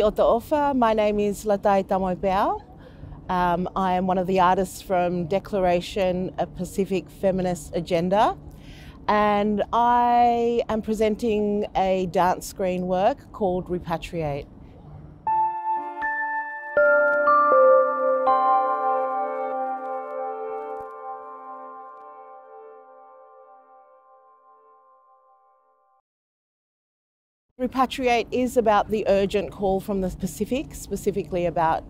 Ofa, my name is Latai Taumoepeau. Um, I am one of the artists from Declaration a Pacific Feminist Agenda, and I am presenting a dance screen work called Repatriate. Repatriate is about the urgent call from the Pacific, specifically about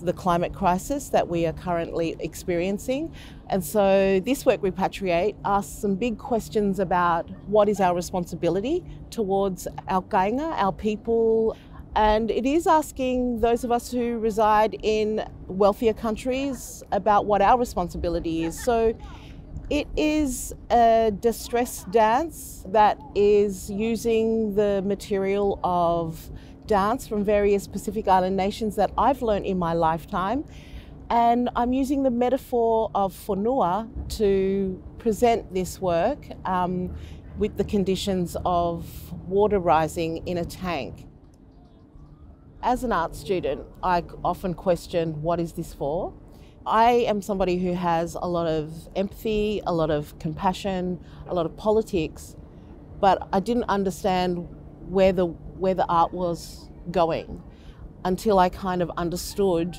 the climate crisis that we are currently experiencing. And so this work, Repatriate, asks some big questions about what is our responsibility towards our kainga, our people, and it is asking those of us who reside in wealthier countries about what our responsibility is. So it is a distress dance that is using the material of dance from various Pacific Island nations that I've learned in my lifetime. And I'm using the metaphor of whenua to present this work um, with the conditions of water rising in a tank. As an art student, I often question what is this for? I am somebody who has a lot of empathy, a lot of compassion, a lot of politics, but I didn't understand where the where the art was going until I kind of understood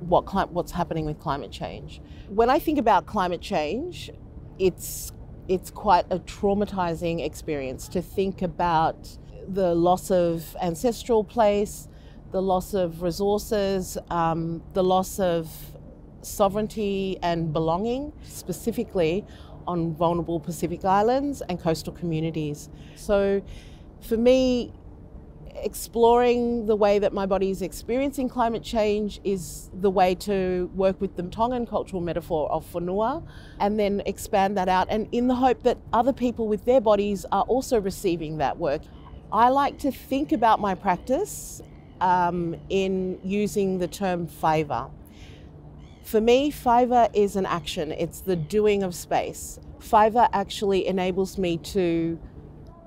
what what's happening with climate change. When I think about climate change, it's it's quite a traumatizing experience to think about the loss of ancestral place, the loss of resources, um, the loss of sovereignty and belonging, specifically on vulnerable Pacific Islands and coastal communities. So for me, exploring the way that my body is experiencing climate change is the way to work with the Tongan cultural metaphor of whenua and then expand that out and in the hope that other people with their bodies are also receiving that work. I like to think about my practice um, in using the term faiva. For me, Faiva is an action, it's the doing of space. Faiva actually enables me to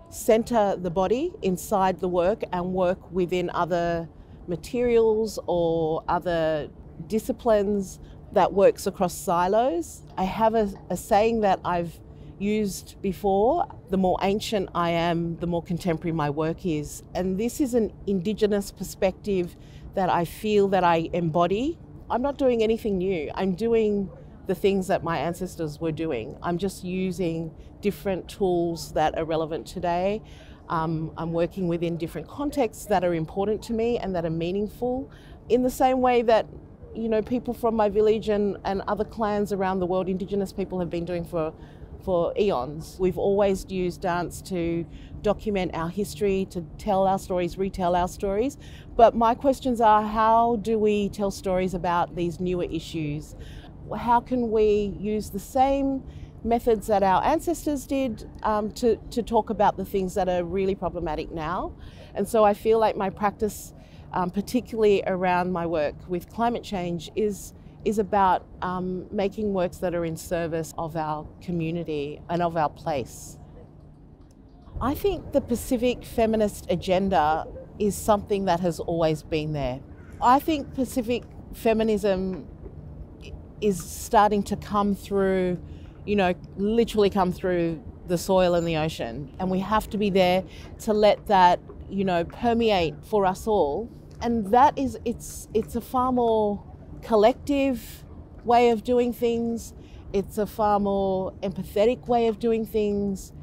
center the body inside the work and work within other materials or other disciplines that works across silos. I have a, a saying that I've used before the more ancient I am, the more contemporary my work is. And this is an Indigenous perspective that I feel that I embody I'm not doing anything new. I'm doing the things that my ancestors were doing. I'm just using different tools that are relevant today. Um, I'm working within different contexts that are important to me and that are meaningful. In the same way that you know people from my village and, and other clans around the world, Indigenous people have been doing for for eons. We've always used dance to document our history, to tell our stories, retell our stories. But my questions are how do we tell stories about these newer issues? How can we use the same methods that our ancestors did um, to, to talk about the things that are really problematic now? And so I feel like my practice, um, particularly around my work with climate change, is is about um, making works that are in service of our community and of our place. I think the Pacific feminist agenda is something that has always been there. I think Pacific feminism is starting to come through, you know, literally come through the soil and the ocean. And we have to be there to let that, you know, permeate for us all. And that is, it's, it's a far more collective way of doing things. It's a far more empathetic way of doing things.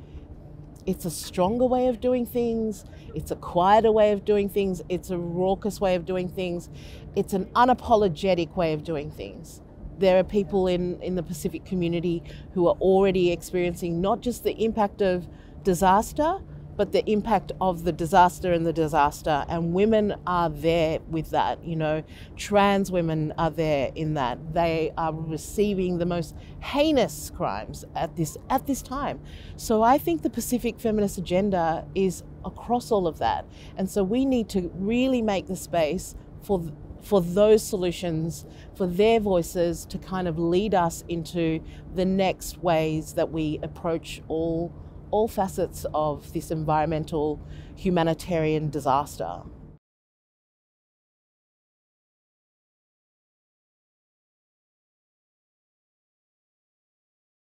It's a stronger way of doing things. It's a quieter way of doing things. It's a raucous way of doing things. It's an unapologetic way of doing things. There are people in, in the Pacific community who are already experiencing not just the impact of disaster, but the impact of the disaster and the disaster. And women are there with that, you know, trans women are there in that. They are receiving the most heinous crimes at this at this time. So I think the Pacific feminist agenda is across all of that. And so we need to really make the space for for those solutions, for their voices to kind of lead us into the next ways that we approach all all facets of this environmental humanitarian disaster.